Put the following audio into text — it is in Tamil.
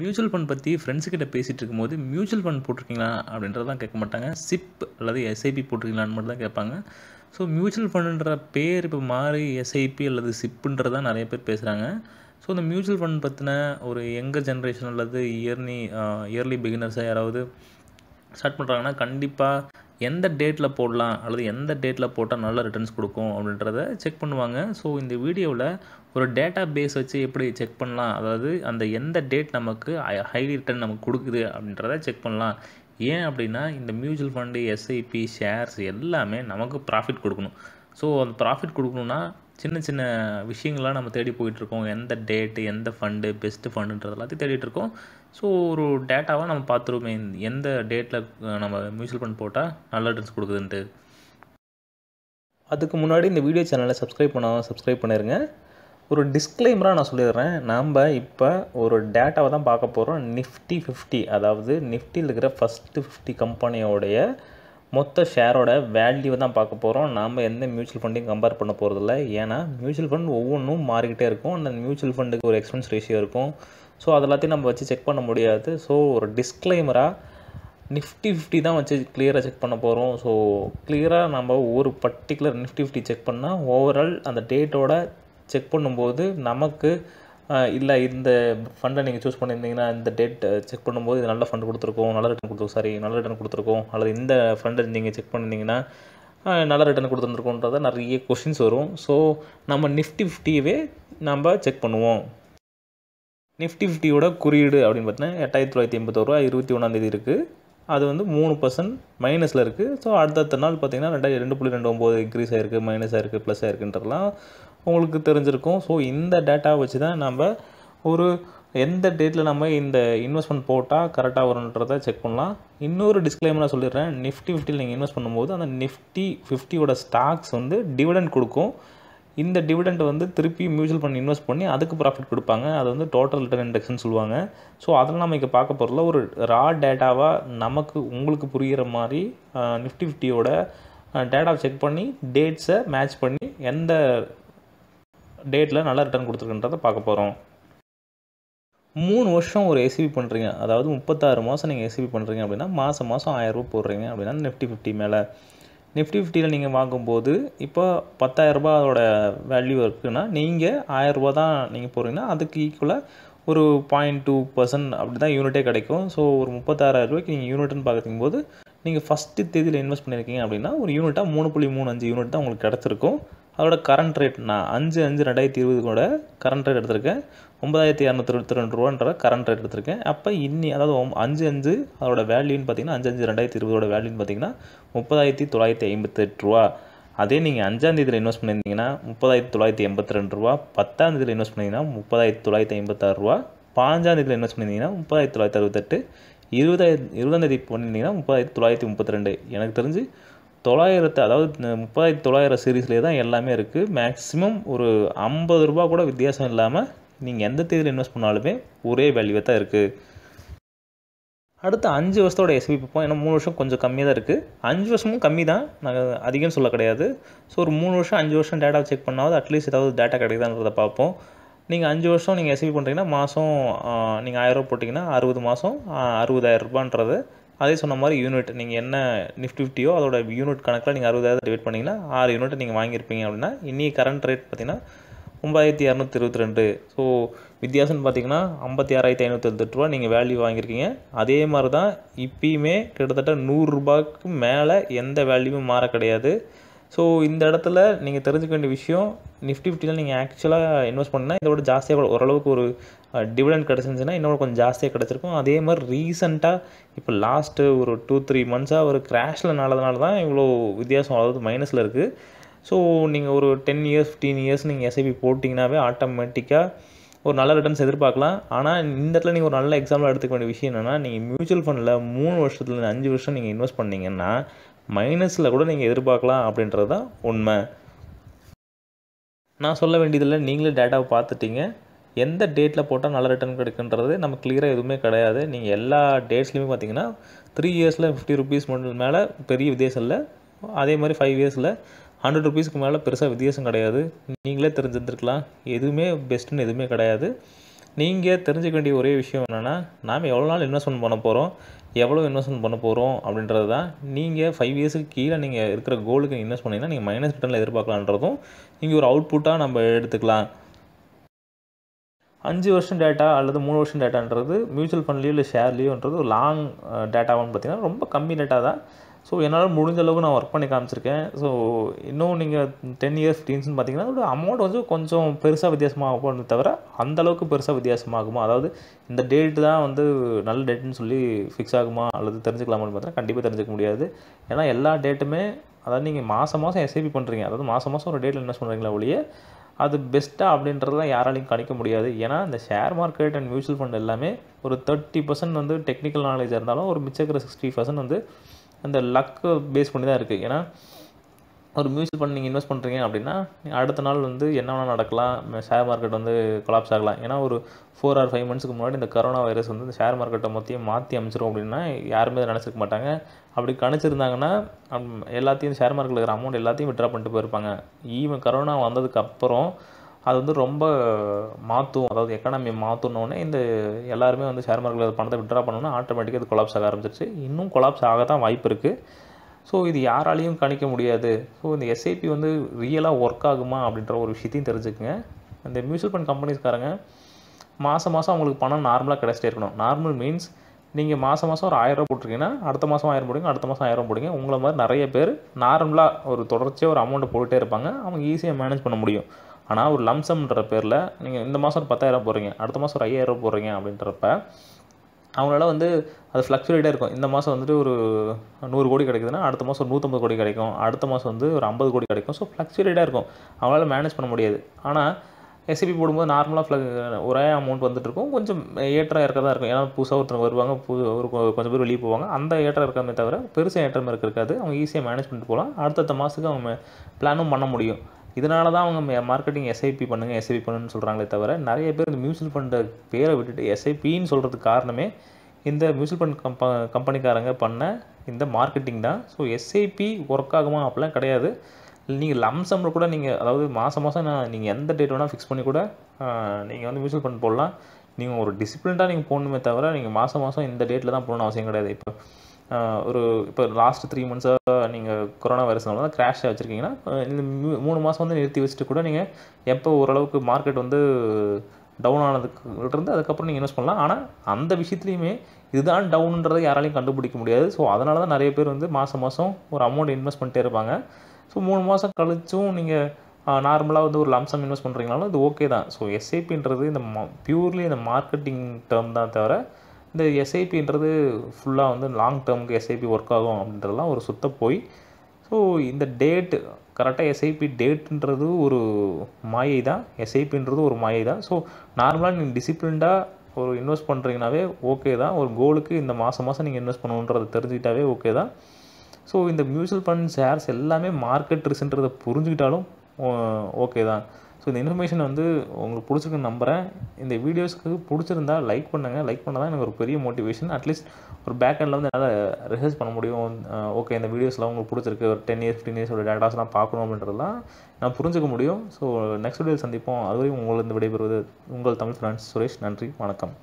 மியூச்சுவல் ஃபண்ட் பற்றி ஃப்ரெண்ட்ஸுக்கிட்ட பேசிகிட்டு இருக்கும்போது மியூச்சுவல் ஃபண்ட் போட்டிருக்கீங்களா? அப்படின்றதான் கேட்க மாட்டாங்க. சிப் அல்லது எஸ்ஐபி போட்டிருக்கீங்களான்னு மட்டும் தான் கேட்பாங்க. ஸோ மியூச்சுவல் ஃபண்டுன்ற பேர் இப்போ மாறி எஸ்ஐபி அல்லது சிப்புன்றது தான் நிறைய பேர் பேசுகிறாங்க ஸோ இந்த மியூச்சுவல் ஃபண்ட் பற்றின ஒரு யங்கர் ஜென்ரேஷன் அல்லது இயர்லி இயர்லி பிகினர்ஸாக யாராவது ஸ்டார்ட் பண்ணுறாங்கன்னா கண்டிப்பாக எந்த டேட்டில் போடலாம்? அல்லது எந்த டேட்டில் போட்டால் நல்ல ரிட்டர்ன்ஸ் கொடுக்கும்? அப்படின்றத செக் பண்ணுவாங்க. ஸோ இந்த வீடியோவில் ஒரு டேட்டா பேஸ் வச்சு எப்படி செக் பண்ணலாம்? அதாவது அந்த எந்த டேட் நமக்கு ஹை ரிட்டர்ன் நமக்கு கொடுக்குது? அப்படின்றத செக் பண்ணலாம். ஏன் அப்படின்னா இந்த மியூச்சுவல் ஃபண்டு எஸ்ஐபி ஷேர்ஸ் எல்லாமே நமக்கு ப்ராஃபிட் கொடுக்கணும். ஸோ அந்த ப்ராஃபிட் கொடுக்கணுன்னா சின்ன சின்ன விஷயங்கள்லாம் நம்ம தேடி போயிட்டுருக்கோம் எந்த டேட்டு எந்த ஃபண்டு பெஸ்ட்டு ஃபண்டுன்றது எல்லாத்தையும் தேடிட்டுருக்கோம் ஸோ ஒரு டேட்டாவாக நம்ம பார்த்துருவோமே. எந்த டேட்டில் நம்ம மியூச்சுவல் ஃபண்ட் போட்டால் நல்ல ரிட்டர்ன்ஸ் கொடுக்குதுன்ட்டு. அதுக்கு முன்னாடி இந்த வீடியோ சேனலை சப்ஸ்கிரைப் பண்ணாமல் சப்ஸ்கிரைப் பண்ணிடுங்க ஒரு டிஸ்க்ளைமராக நான் சொல்லிடுறேன். நாம் இப்போ ஒரு டேட்டாவை தான் பார்க்க போகிறோம் நிஃப்டி ஃபிஃப்டி அதாவது நிஃப்டியில் இருக்கிற ஃபஸ்ட்டு ஃபிஃப்டி கம்பெனியோடைய மொத்த ஷேரோட வேல்யூவை தான் பார்க்க போகிறோம் நாம் எந்த மியூச்சுவல் ஃபண்டையும் கம்பேர் பண்ண போகிறதில்ல ஏன்னா மியூச்சுவல் ஃபண்ட் ஒவ்வொன்றும் மாறிக்கிட்டே இருக்கும். அந்த மியூச்சுவல் ஃபண்டுக்கு ஒரு எக்ஸ்பென்ஸ் ரேஷியோ இருக்கும். ஸோ அது எல்லாத்தையும் நம்ம வச்சு செக் பண்ண முடியாது. ஸோ ஒரு டிஸ்க்ளைமராக நிஃப்டி ஃபிஃப்டி தான் வச்சு கிளியராக செக் பண்ண போகிறோம் ஸோ கிளியராக நம்ம ஒரு பர்டிகுலர் நிஃப்டி ஃபிஃப்டி செக் பண்ணால் ஓவரால் அந்த டேட்டோட செக் பண்ணும்போது நமக்கு இல்லை இந்த ஃபண்டை நீங்கள் சூஸ் பண்ணியிருந்தீங்கன்னா இந்த டேட் செக் பண்ணும்போது இது நல்ல ஃபண்ட் கொடுத்துருக்கோம் நல்ல ரிட்டர்ன் கொடுத்துருக்கோம் சாரி நல்ல ரிட்டர்ன் கொடுத்துருக்கோம் அல்லது இந்த ஃபண்டை நீங்கள் செக் பண்ணியிருந்தீங்கன்னா நல்ல ரிட்டர்ன் கொடுத்துருந்துருக்கோன்றத நிறைய கொஷின்ஸ் வரும். ஸோ நம்ம நிஃப்டி ஃபிஃப்டியவே நம்ம செக் பண்ணுவோம். நிஃப்டி ஃபிஃப்டியோட குறியீடு அப்படின்னு பார்த்தீங்கன்னா எட்டாயிரத்தி தொள்ளாயிரத்தி எண்பத்தோருவா இருபத்தி ஒன்றாந்தேதி இருக்குது அது வந்து மூணு பர்சன்ட் மைனஸில் இருக்குது ஸோ அடுத்தடுத்த நாள் பார்த்தீங்கன்னா ரெண்டாயிரம் ரெண்டு புள்ளி ரெண்டு ஒம்பது இன்க்ரீஸ் ஆகிருக்கு மைனஸ் ஆகிருக்கு ப்ளஸ் ஆகிருக்குன்றதுலாம் உங்களுக்கு தெரிஞ்சிருக்கும். ஸோ இந்த டேட்டா வச்சு தான் நம்ம ஒரு எந்த டேட்டில் நம்ம இந்த இன்வெஸ்ட்மெண்ட் போட்டால் கரெக்டாக வரும்ன்றதை செக் பண்ணலாம். இன்னொரு டிஸ்க்ளைமராக சொல்லிடுறேன். நிஃப்டி ஃபிஃப்டியில் நீங்கள் இன்வெஸ்ட் பண்ணும்போது அந்த நிஃப்டி ஃபிஃப்டியோட ஸ்டாக்ஸ் வந்து டிவிடெண்ட் கொடுக்கும். இந்த டிவிடெண்ட் வந்து திருப்பி மியூச்சுவல் ஃபண்ட் இன்வெஸ்ட் பண்ணி அதுக்கு ப்ராஃபிட் கொடுப்பாங்க. அது வந்து டோட்டல் ரிட்டர்ன் இண்டெக்ஸ்னு சொல்லுவாங்க. ஸோ அதெல்லாம் நம்ம இங்கே பார்க்க போகிறதுல ஒரு ரா டேட்டாவாக நமக்கு உங்களுக்கு புரிகிற மாதிரி நிஃப்டி ஃபிஃப்டியோட டேட்டாவை செக் பண்ணி டேட்ஸை மேட்ச் பண்ணி எந்த டேட்டில் நல்ல ரிட்டர்ன் கொடுத்துருக்குன்றதை பார்க்க போகிறோம் மூணு வருஷம் ஒரு எசிபி பண்ணுறீங்க அதாவது முப்பத்தாறு மாதம் நீங்கள் எசிபி பண்ணுறீங்க அப்படின்னா மாதம் மாதம் ஆயிரரூபா போடுறீங்க அப்படின்னா நிஃப்டி ஃபிஃப்டி மேலே. நிஃப்டி ஃபிஃப்டியில் நீங்கள் வாங்கும்போது இப்போ பத்தாயிரரூபா அதோட வேல்யூ இருக்குன்னா நீங்கள் ஆயிரரூபா தான் நீங்கள் போகிறீங்கன்னா அதுக்கு ஈக்குவலாக ஒரு பாயிண்ட் டூ பர்சன்ட் அப்படி தான் யூனிட்டே கிடைக்கும். ஸோ ஒரு முப்பத்தாறாயிரம் ரூபாய்க்கு நீங்கள் யூனிட்னு பார்க்குறீங்க போது நீங்கள் ஃபஸ்ட்டு தேதியில் இன்வெஸ்ட் பண்ணியிருக்கீங்க அப்படின்னா ஒரு யூனிட்டாக மூணு புள்ளி மூணு அஞ்சு யூனிட் தான் உங்களுக்கு கிடச்சிருக்கும். அதோட கரண்ட் ரேட் நான் அஞ்சு அஞ்சு ரெண்டாயிரத்தி இருபது கூட கரண்ட் ரேட் எடுத்திருக்கேன். ஒன்பதாயிரத்தி இரநூத்தி இருபத்தி ரெண்டு ரூபான்ற கரண்ட் ரேட் எடுத்திருக்கேன். அப்போ இன்னி அதாவது அஞ்சு அஞ்சு அதோட வேல்யூன்னு பார்த்தீங்கன்னா அஞ்சு அஞ்சு ரெண்டாயிரத்தி இருபதோட வேல்யூன்னு பார்த்தீங்கன்னா முப்பதாயிரத்தி தொள்ளாயிரத்தி ஐம்பத்தெட்டு ரூபா. அதே நீங்கள் அஞ்சாந்தேதியில் இன்வெஸ்ட் பண்ணியிருந்தீங்கன்னா முப்பதாயிரத்தி தொள்ளாயிரத்தி எண்பத்தி ரெண்டு ரூபா. பத்தாந்தேதியில் இன்வெஸ்ட் பண்ணிங்கன்னா முப்பதாயிரத்தி தொள்ளாயிரத்தி ஐம்பத்தாறு ரூபா. பாஞ்சாந்தேதியில் இன்வெஸ்ட் பண்ணியிருந்தீங்கன்னா முப்பதாயிரத்தி தொள்ளாயிரத்தி அறுபத்தெட்டு. இருபதாயிரத்தி இருபதாந்தேதி பண்ணியிருந்தீங்கன்னா முப்பதாயிரத்தி தொள்ளாயிரத்தி முப்பத்தி ரெண்டு. எனக்கு தெரிஞ்சு தொள்ளாயிரத்து அதாவது முப்பதாயிரத்தி தொள்ளாயிரம் சீரீஸ்லேயே தான் எல்லாமே இருக்குது மேக்ஸிமம் ஒரு ஐம்பது ரூபா கூட வித்தியாசம் இல்லாமல் நீங்கள் எந்த தேதியில் இன்வெஸ்ட் பண்ணாலுமே ஒரே வேல்யூவாக தான் இருக்குது அடுத்த அஞ்சு வருஷத்தோட எஸ்பி பார்ப்போம் ஏன்னா மூணு வருஷம் கொஞ்சம் கம்மியாக தான் இருக்குது அஞ்சு வருஷமும் கம்மி தான். நாங்கள் அதிகம்னு சொல்ல கிடையாது. ஸோ ஒரு மூணு வருஷம் அஞ்சு வருஷம் டேட்டா செக் பண்ணாவது அட்லீஸ்ட் ஏதாவது டேட்டா கிடைக்குதான்றதை பார்ப்போம். நீங்கள் அஞ்சு வருஷம் நீங்கள் எஸ்பி பண்ணுறீங்கன்னா மாதம் நீங்கள் ஆயிரரூபா போட்டிங்கன்னா அறுபது மாதம் அறுபதாயிரம் ரூபான்றது. அதே சொன்ன மாதிரி யூனிட் நீங்கள் என்ன நிஃப்டி ஃபிஃப்டியோ அதோட யூனிட் கணக்கில் நீங்கள் அறுபதாயிரம் டிவைட் பண்ணிங்கன்னா ஆறு யூனிட் நீங்கள் வாங்கியிருப்பீங்க அப்படின்னா இன்றைக்கி கரண்ட் ரேட் பார்த்தீங்கன்னா ஒம்பதாயிரத்தி இரநூத்தி இருபத்தி ரெண்டு. ஸோ வித்தியாசம்னு பார்த்தீங்கன்னா ஐம்பத்தி ஆறாயிரத்தி ஐநூற்றி எழுபத்தெட்டு ரூபா நீங்கள் வேல்யூ வாங்கியிருக்கீங்க. அதே மாதிரி தான் இப்பயுமே கிட்டத்தட்ட நூறுரூபாய்க்கு மேலே எந்த வேல்யூவும் மாற கிடையாது. ஸோ இந்த இடத்துல நீங்கள் தெரிஞ்சுக்க வேண்டிய விஷயம் நிஃப்டி ஃபிஃப்டியில் நீங்கள் ஆக்சுவலாக இன்வெஸ்ட் பண்ணால் இதோட ஜாஸ்தியாக ஓரளவுக்கு ஒரு டிவிடெண்ட் கிடச்சிருந்துச்சுன்னா இன்னொரு கொஞ்சம் ஜாஸ்தியாக கிடச்சிருக்கும். அதே மாதிரி ரீசெண்டாக இப்போ லாஸ்ட்டு ஒரு டூ த்ரீ மந்த்ஸாக ஒரு கிராஷில் நடந்தனால தான் இவ்வளோ வித்தியாசம் அதாவது மைனஸில் இருக்குது ஸோ நீங்கள் ஒரு டென் இயர்ஸ் ஃபிஃப்டீன் இயர்ஸ் நீங்கள் எஸ்ஐபி போட்டிங்கனாவே ஆட்டோமேட்டிக்காக ஒரு நல்ல ரிட்டர்ன்ஸ் எதிர்பார்க்கலாம். ஆனால் இந்த இடத்துல நீங்கள் ஒரு நல்ல எக்ஸாம்பிள் எடுத்துக்க வேண்டிய விஷயம் என்னென்னா நீங்கள் மியூச்சுவல் ஃபண்டில் மூணு வருஷத்துல அஞ்சு வருஷம் நீங்கள் இன்வெஸ்ட் பண்ணிங்கன்னா மைனஸில் கூட நீங்கள் எதிர்பார்க்கலாம் அப்படின்றது தான் உண்மை. நான் சொல்ல வேண்டியதில்லை நீங்களே டேட்டாவை பார்த்துட்டீங்க. எந்த டேட்டில் போட்டால் நல்ல ரிட்டர்ன் கிடைக்குன்றது நம்ம கிளியராக எதுவுமே கிடையாது. நீங்கள் எல்லா டேட்ஸ்லையுமே பார்த்தீங்கன்னா த்ரீ இயர்ஸில் ஃபிஃப்டி ருபீஸ் மட்டும் மேலே பெரிய வித்தியாசம் இல்லை. அதே மாதிரி ஃபைவ் இயர்ஸில் ஹண்ட்ரட் ருபீஸ்க்கு மேலே பெருசாக வித்தியாசம் கிடையாது. நீங்களே தெரிஞ்சிருந்துருக்கலாம். எதுவுமே பெஸ்ட்டுன்னு எதுவுமே கிடையாது. நீங்கள் தெரிஞ்சுக்க வேண்டிய ஒரே விஷயம் என்னென்னா நாம் எவ்வளோ நாள் இன்வெஸ்ட்மெண்ட் பண்ண போகிறோம் எவ்வளோ இன்வெஸ்ட்மெண்ட் பண்ண போகிறோம் அப்படின்றது தான் நீங்கள் ஃபைவ் இயர்ஸுக்கு கீழே நீங்கள் இருக்கிற கோலுக்கு இன்வெஸ்ட் பண்ணிங்கன்னா நீங்கள் மைனஸ் ரிட்டர்னில் எதிர்பார்க்கலான்றதும் நீங்கள் ஒரு அவுட்புட்டாக நம்ம எடுத்துக்கலாம். அஞ்சு வருஷம் டேட்டா அல்லது மூணு வருஷம் டேட்டான்றது மியூச்சுவல் ஃபண்ட்லேயோ இல்லை ஷேர்லேயோன்றது ஒரு லாங் டேட்டாவான்னு பார்த்தீங்கன்னா ரொம்ப கம்மி டேட்டா தான். ஸோ என்னால் முடிஞ்ச அளவுக்கு நான் ஒர்க் பண்ணி காமிச்சிருக்கேன். ஸோ இன்னும் நீங்கள் டென் இயர்ஸ் ஃபிஃப்டீன்ஸ்னு பார்த்தீங்கன்னா அதோட அமௌண்ட் வந்து கொஞ்சம் பெருசாக வித்தியாசமாகும் தவிர அந்தளவுக்கு பெருசாக வித்தியாசமாகுமா? அதாவது இந்த டேட்டு தான் வந்து நல்ல டேட்டுன்னு சொல்லி ஃபிக்ஸ் ஆகுமா? அல்லது தெரிஞ்சுக்கலாமான்னு பார்த்தா கண்டிப்பாக தெரிஞ்சுக்க முடியாது. ஏன்னா எல்லா டேட்டுமே அதாவது நீங்கள் மாதம் மாதம் எஸ்ஐபி பண்ணுறீங்க அதாவது மாதம் மாதம் ஒரு டேட்டில் இன்வெஸ்ட் பண்ணுறீங்களா ஒழிய அது பெஸ்ட்டாக அப்படின்றத யாராலையும் கணிக்க முடியாது. ஏன்னா இந்த share market and mutual fund எல்லாமே ஒரு தேர்ட்டி பர்சன்ட் வந்து டெக்னிக்கல் நாலேஜ் இருந்தாலும் ஒரு மிச்சக்கிற சிக்ஸ்டி பர்சன்ட் வந்து அந்த லக்கை பேஸ் பண்ணி தான் இருக்குது ஏன்னா ஒரு மியூச்சுவல் ஃபண்ட் நீங்கள் இன்வெஸ்ட் பண்ணுறீங்க அப்படின்னா அடுத்த நாள் வந்து என்ன வேணால் நடக்கலாம். ஷேர் மார்க்கெட் வந்து கொலாப்ஸ் ஆகலாம். ஏன்னா ஒரு ஃபோர் ஆர் ஃபைவ் மந்த்ஸ்க்கு முன்னாடி இந்த கரோனா வைரஸ் வந்து இந்த ஷேர் மார்க்கெட்டை மொத்தையும் மாற்றி அமைச்சிரும் அப்படின்னா யாருமே அதை நினச்சிருக்க மாட்டாங்க. அப்படி கணிச்சிருந்தாங்கன்னா எல்லாத்தையும் ஷேர் மார்க்கெட்டில் இருக்கிற அமௌண்ட் எல்லாத்தையும் விட்ரா பண்ணிட்டு போயிருப்பாங்க. ஈவன் கரோனா வந்ததுக்கு அப்புறம் அது வந்து ரொம்ப மாற்றும் அதாவது எக்கனாமி மாற்றணுன்னே இந்த எல்லாருமே வந்து ஷேர் மார்க்கெட்டில் பணத்தை விட்ரா பண்ணோன்னா ஆட்டோமேட்டிக்காக அது கொலாப்ஸ் ஆக ஆரம்பிச்சிருச்சு. இன்னும் கொலாப்ஸ் ஆக தான் வாய்ப்பு இருக்குது ஸோ இது யாராலையும் கணிக்க முடியாது. ஸோ இந்த எஸ்ஐபி வந்து ரியலாக ஒர்க் ஆகுமா அப்படின்ற ஒரு விஷயத்தையும் தெரிஞ்சுக்குங்க. இந்த மியூச்சுவல் ஃபண்ட் கம்பெனிஸ்காரங்க மாதம் மாதம் அவங்களுக்கு பணம் நார்மலாக கிடச்சிட்டே இருக்கணும். நார்மல் மீன்ஸ் நீங்கள் மாதம் மாதம் ஒரு ஆயிரம் போட்டிருக்கீங்கன்னா அடுத்த மாதம் ஆயிரம் போடுங்க அடுத்த மாதம் ஆயிரம் போடுங்க. உங்களை மாதிரி நிறைய பேர் நார்மலாக ஒரு தொடர்ச்சியாக ஒரு அமௌண்ட்டை போட்டுகிட்டே இருப்பாங்க. அவங்க ஈஸியாக மேனேஜ் பண்ண முடியும். ஆனால் ஒரு லம்சம்ன்ற பேரில் நீங்கள் இந்த மாதம் ஒரு பத்தாயிரம் போடுறீங்க அடுத்த மாதம் ஒரு ஐயாயிரம் போடுறீங்க அப்படின்றப்ப அவங்களால வந்து அது ஃப்ளக்சுவேட்டாக இருக்கும். இந்த மாதம் வந்துட்டு ஒரு நூறு கோடி கிடைக்குதுன்னா அடுத்த மாதம் ஒரு நூற்றம்பது கோடி கிடைக்கும். அடுத்த மாதம் வந்து ஒரு ஐம்பது கோடி கிடைக்கும். ஸோ ஃப்ளக்சுவேட்டாக இருக்கும். அவங்களால மேனேஜ் பண்ண முடியாது. ஆனால் எஸ்சிபி போடும்போது நார்மலாக ஃப்ளக் ஒரே அமௌண்ட் வந்துட்டு இருக்கும். கொஞ்சம் ஏற்றம் இருக்க தான் இருக்கும். ஏன்னா புதுசாக ஒருத்தவங்க வருவாங்க புது ஒரு கொஞ்சம் பேர் வெளியே போவாங்க. அந்த ஏற்றம் இருக்காமே தவிர பெருசாக ஏற்றம் இருக்காது. அவங்க ஈஸியாக மேனேஜ் பண்ணிட்டு போகலாம். அடுத்தடுத்த மாதத்துக்கு அவங்க பிளானும் பண்ண முடியும். இதனால தான் அவங்க மார்க்கெட்டிங் எஸ்ஐபி பண்ணுங்கள் எஸ்ஐபி பண்ணுன்னு சொல்கிறாங்களே தவிர நிறைய பேர் இந்த மியூச்சுவல் ஃபண்டை பேரை விட்டுட்டு எஸ்ஐபின்னு சொல்கிறதுக்கு காரணமே இந்த மியூச்சுவல் ஃபண்ட் கம்ப கம்பெனிக்காரங்க பண்ண இந்த மார்க்கெட்டிங் தான். ஸோ எஸ்ஐபி ஒர்க் ஆகுமா அப்படிலாம் கிடையாது. நீங்கள் லம்சம்மில் கூட நீங்கள் அதாவது மாதம் மாதம் நான் நீங்கள் எந்த டேட் வேணால் ஃபிக்ஸ் பண்ணி கூட நீங்கள் வந்து மியூச்சுவல் ஃபண்ட் போடலாம். நீங்கள் ஒரு டிசிப்ளின்டாக நீங்கள் போடணுமே தவிர நீங்கள் மாதம் மாதம் இந்த டேட்டில் தான் போகணும்னு அவசியம் கிடையாது. இப்போ ஒரு இப்போ லாஸ்ட் த்ரீ மந்த்ஸாக நீங்கள் கொரோனா வைரஸ்னால தான் கிராஷ் வச்சுருக்கீங்கன்னா இந்த மூணு மாதம் வந்து நிறுத்தி வச்சுட்டு கூட நீங்கள் எப்போ ஓரளவுக்கு மார்க்கெட் வந்து டவுன் ஆனதுக்கு அதுக்கப்புறம் நீங்கள் இன்வெஸ்ட் பண்ணலாம். ஆனால் அந்த விஷயத்துலையுமே இதுதான் டவுனுன்றதை யாராலையும் கண்டுபிடிக்க முடியாது. ஸோ அதனால தான் நிறைய பேர் வந்து மாதம் மாதம் ஒரு அமௌண்ட் இன்வெஸ்ட் பண்ணிட்டே இருப்பாங்க. ஸோ மூணு மாதம் கழிச்சும் நீங்கள் நார்மலாக வந்து ஒரு லம்சம் இன்வெஸ்ட் பண்ணுறீங்கனாலும் இது ஓகே தான். ஸோ எஸ்ஐபின்றது இந்த பியூர்லி இந்த மார்க்கெட்டிங் டேர்ம் தான் தவிர இந்த எஸ்ஐபின்றது ஃபுல்லாக வந்து லாங் டேர்முக்கு எஸ்ஐபி ஒர்க் ஆகும் அப்படின்றதுலாம் ஒரு சுத்த போய். ஸோ இந்த டேட்டு கரெக்டாக எஸ்ஐபி டேட்டுன்றது ஒரு மாயை தான் எஸ்ஐபின்றது ஒரு மாயை தான் ஸோ நார்மலாக நீங்கள் டிசிப்ளின்டாக ஒரு இன்வெஸ்ட் பண்ணுறீங்கனாவே ஓகே தான். ஒரு கோலுக்கு இந்த மாதம் மாதம் நீங்கள் இன்வெஸ்ட் பண்ணணுன்றதை தெரிஞ்சுக்கிட்டாவே ஓகே தான். ஸோ இந்த மியூச்சுவல் ஃபண்ட் ஷேர்ஸ் எல்லாமே மார்க்கெட் ரிஸ்ன்றதை புரிஞ்சுக்கிட்டாலும் ஓகே தான். ஸோ இந்த இன்ஃபர்மேஷன் வந்து உங்களுக்கு பிடிச்சிருக்குன்னு நம்புகிறேன் இந்த வீடியோஸ்க்கு பிடிச்சிருந்தா லைக் பண்ணுங்கள் லைக் பண்ணால் தான் எனக்கு ஒரு பெரிய மோட்டிவேஷன் அட்லீஸ்ட் ஒரு பேக் எண்டில் வந்து என்னால் ரிசர்ச் பண்ண முடியும். ஓகே இந்த வீடியோஸ்லாம் உங்களுக்கு பிடிச்சிருக்கு. ஒரு டென் இயர்ஸ் ஃபிஃப்டின் இயர்ஸோட டேட்டாஸ்லாம் பார்க்கணும் அப்படின்றதுலாம் நான் புரிஞ்சுக்க முடியும். ஸோ நெக்ஸ்ட் வீடியோ சந்திப்போம். அதுவரையும் உங்களிருந்து விடைபெறுவது உங்கள் தமிழ் ஃப்ரெண்ட்ஸ் சுரேஷ் நன்றி. வணக்கம்.